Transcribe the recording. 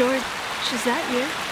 George, is that you?